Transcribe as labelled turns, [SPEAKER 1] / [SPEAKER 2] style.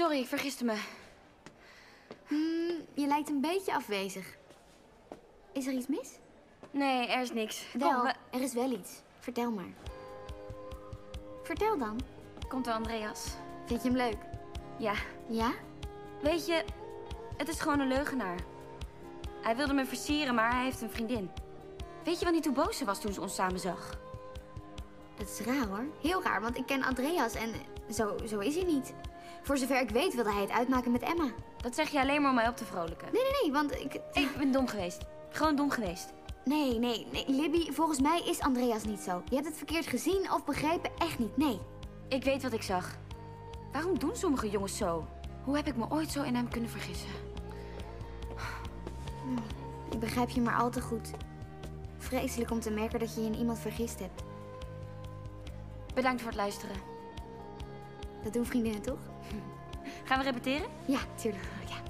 [SPEAKER 1] Sorry, ik vergiste me.
[SPEAKER 2] Hmm, je lijkt een beetje afwezig. Is er iets mis?
[SPEAKER 1] Nee, er is niks.
[SPEAKER 2] Wel,
[SPEAKER 1] Kom, we...
[SPEAKER 2] er is wel iets. Vertel maar. Vertel dan.
[SPEAKER 1] Komt er Andreas?
[SPEAKER 2] Vind je hem leuk?
[SPEAKER 1] Ja.
[SPEAKER 2] Ja?
[SPEAKER 1] Weet je, het is gewoon een leugenaar. Hij wilde me versieren, maar hij heeft een vriendin. Weet je wel niet hoe boos ze was toen ze ons samen zag?
[SPEAKER 2] Dat is raar hoor. Heel raar, want ik ken Andreas en zo, zo is hij niet. Voor zover ik weet wilde hij het uitmaken met Emma.
[SPEAKER 1] Dat zeg je alleen maar om mij op te vrolijken.
[SPEAKER 2] Nee, nee, nee, want ik...
[SPEAKER 1] Ik ben dom geweest. Gewoon dom geweest.
[SPEAKER 2] Nee, nee, nee, Libby, volgens mij is Andreas niet zo. Je hebt het verkeerd gezien of begrepen, echt niet, nee.
[SPEAKER 1] Ik weet wat ik zag. Waarom doen sommige jongens zo? Hoe heb ik me ooit zo in hem kunnen vergissen?
[SPEAKER 2] Ik begrijp je maar al te goed. Vreselijk om te merken dat je je in iemand vergist hebt.
[SPEAKER 1] Bedankt voor het luisteren.
[SPEAKER 2] Dat doen vriendinnen toch?
[SPEAKER 1] Gaan we repeteren?
[SPEAKER 2] Ja, tuurlijk. Ja.